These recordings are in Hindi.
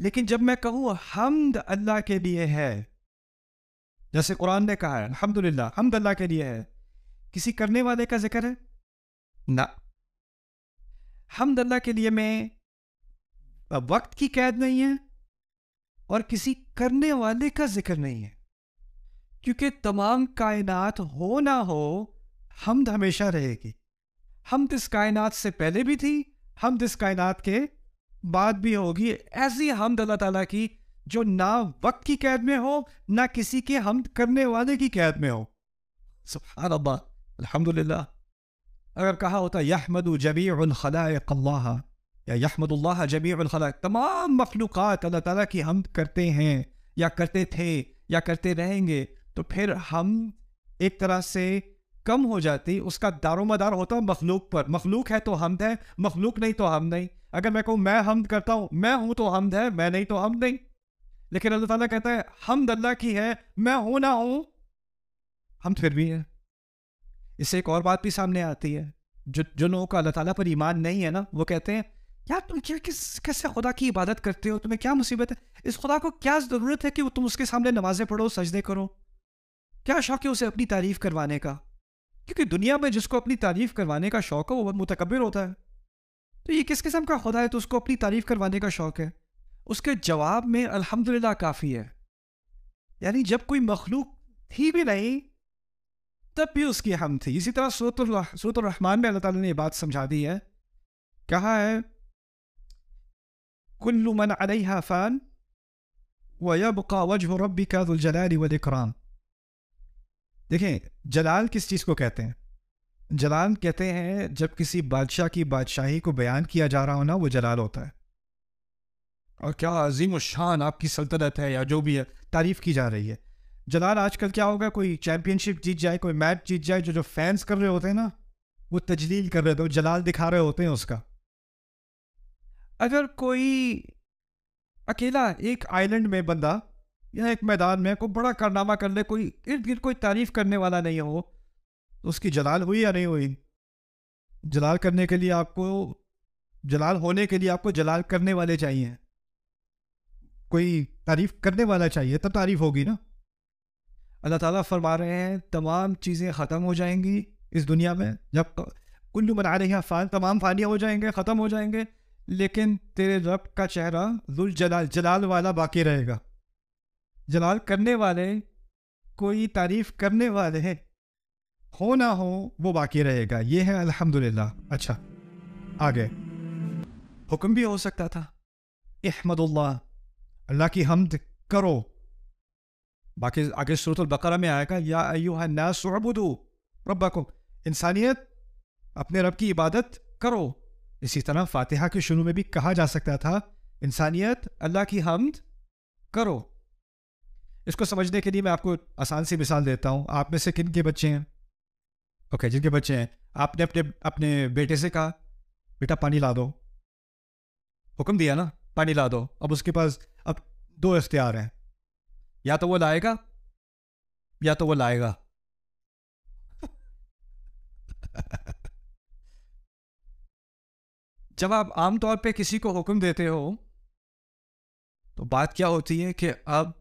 लेकिन जब मैं कहूँ, हमद अल्लाह के लिए है। जैसे कुरान ने कहा है, अल्हम्दुलिल्लाह, हमद अल्लाह के लिए है। किसी करने वाले का ज़िक्र? है ना। हमद अल्लाह के लिए मैं वक्त की कैद नहीं है और किसी करने वाले का ज़िक्र नहीं है। क्योंकि तमाम कायनात हो ना हो, हमद हमेशा रहेगी। हम इस कायनात से पहले भी थी हम इस कायनात के बाद भी होगी ऐसी हमद अल्लाह ताला की, जो ना वक्त की कैद में हो, ना किसी के हम करने वाले की कैद में हो। सुभान अल्लाह अल्हम्दुलिल्लाह। अगर कहा होता, यहमदु जमीउल खलाइक अल्लाह, या खलाइक, तमाम मखलूक़ात अल्लाह ताला की हम करते हैं, या करते थे, या करते रहेंगे तो फिर हम एक तरह से कम हो जाती, उसका दारोमदार होता मखलूक पर। मखलूक है तो हमद है, मखलूक नहीं तो हम नहीं। अगर मैं कहूँ, मैं हमद करता हूँ, मैं हूँ तो हमद है, मैं नहीं तो हम नहीं। लेकिन अल्लाह ताला कहता है, हमद अल्लाह की है, मैं हूँ ना हूँ। हम फिर भी हैं। इससे एक और बात भी सामने आती है। जो जो लोगों का अल्लाह ताला पर ईमान नहीं है ना, वो कहते हैं यार तुम क्या, किस, कैसे खुदा की इबादत करते हो? तुम्हें क्या मुसीबत है? इस खुदा को क्या ज़रूरत है कि वो तुम उसके सामने नमाजें पढ़ो, सजदे करो? क्या शौक है उसे अपनी तारीफ़ करवाने का? क्योंकि दुनिया में जिसको अपनी तारीफ़ करवाने का शौक है, वो बहुत मुतकबिर होता है। तो ये किस किस्म का खुदा है तो उसको अपनी तारीफ़ करवाने का शौक है? उसके जवाब में अल्हम्दुलिल्लाह काफ़ी है। यानी जब कोई मखलूक थी भी नहीं, तब भी उसकी हम थी। इसी तरह सूरत रहमान में अल्लाह ताला ने ये बात समझा दी है। कहा है, कुल्लु मन अलैहा फ़ान व यबका वजह रब्बिका जुल जलाली वल इकराम। देखें, जलाल किस चीज़ को कहते हैं? जलाल कहते हैं, जब किसी बादशाह की बादशाही को बयान किया जा रहा हो ना, वो जलाल होता है। और क्या अजीम शान आपकी सल्तनत है या जो भी है, तारीफ़ की जा रही है। जलाल, आजकल क्या होगा, कोई चैंपियनशिप जीत जाए, कोई मैच जीत जाए, जो जो फैंस कर रहे होते हैं ना, वो तजलील कर रहे थे वो जलाल दिखा रहे होते हैं उसका। अगर कोई अकेला एक आइलैंड में बंदा या एक मैदान में कोई बड़ा कारनामा कर ले कोई इर्द गिर्द कोई तारीफ़ करने वाला नहीं हो। तो उसकी जलाल हुई या नहीं हुई? जलाल करने के लिए आपको, जलाल होने के लिए आपको जलाल करने वाले चाहिए। कोई तारीफ़ करने वाला चाहिए, तब तारीफ़ होगी ना। अल्लाह ताला फरमा रहे हैं, तमाम चीज़ें ख़त्म हो जाएँगी इस दुनिया में। जब कुल्लू मना रही फ़ान, तमाम फानियाँ हो जाएँगे, ख़त्म हो जाएँगे। लेकिन तेरे रब का चेहरा जुल जलाल जलाल वाला बाकी रहेगा। जलाल करने वाले, कोई तारीफ़ करने वाले हैं। हो ना हो, वो बाकी रहेगा। ये है अल्हम्दुलिल्लाह। अच्छा आगे हुक्म भी हो सकता था। अहमदुल्लाह अल्लाह की हमद करो। बाकी आगे बकरा में आएगा, या अयुहनासुबुदू रब्बकुम। इंसानियत, अपने रब की इबादत करो। इसी तरह फातिहा के शुरू में भी कहा जा सकता था, इंसानियत, अल्लाह की हमद करो। इसको समझने के लिए मैं आपको आसान सी मिसाल देता हूँ। आप में से किन के बच्चे हैं? ओके, जिनके बच्चे हैं? आपने अपने अपने बेटे से कहा, बेटा, पानी ला दो। हुक्म दिया ना, पानी ला दो। अब उसके पास, अब दो इख्तियार हैं। या तो वो लाएगा, या तो वो लाएगा। जब आप आमतौर पे किसी को हुक्म देते हो तो बात क्या होती है कि अब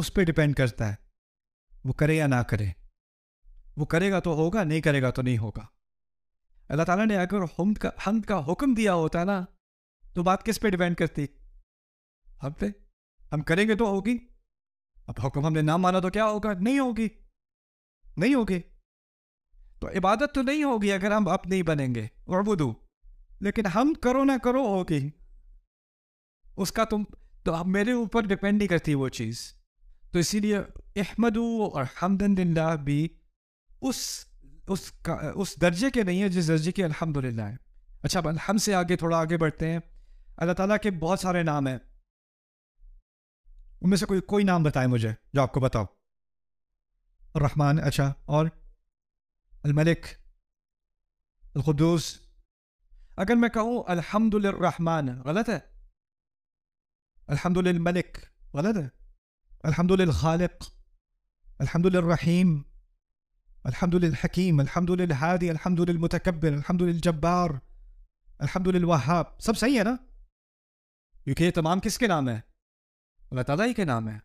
उस पर डिपेंड करता है। वो करे या ना करे। वो करेगा तो होगा, नहीं करेगा तो नहीं होगा। अल्लाह ताला ने अगर हम का हम का हुक्म दिया होता ना तो बात किस पे डिपेंड करती? हम पे। हम करेंगे तो होगी। अब हुक्म हमने ना माना तो क्या होगा? नहीं होगी। नहीं होगी। तो इबादत तो नहीं होगी अगर हम अब नहीं बनेंगे। और वो दू लेकिन हम करो ना करो होगी। उसका तुम तो अब मेरे ऊपर डिपेंड नहीं करती वो चीज़। तो इसीलिए अहमदू और हमदनल्ला भी उस उस का, उस दर्जे के नहीं है जिस दर्जे के अल्हम्दुलिल्लाह है। अच्छा अब हम से आगे थोड़ा आगे बढ़ते हैं। अल्लाह ताला के बहुत सारे नाम हैं। उनमें से कोई कोई नाम बताए मुझे जो आपको बताओ। रहमान अच्छा और अलमलिक अगर मैं कहूँ अल्हम्दुलिर्रहमान गलत है? अल्हम्दुलिल्मलिक गलत है? अल्हम्दुलिल्खालिक अल्हम्दुलिर्रहीम अल्हम्दुलिल्हकीम अल्हम्दुलिल्हादी अल्हम्दुलिल्मुतकब्बिर अल्हम्दुलिल्जब्बार अल्हम्दुलिल्वहाब सब सही है ना क्योंकि ये तमाम किसके नाम है अल्लाह ताला ही के नाम है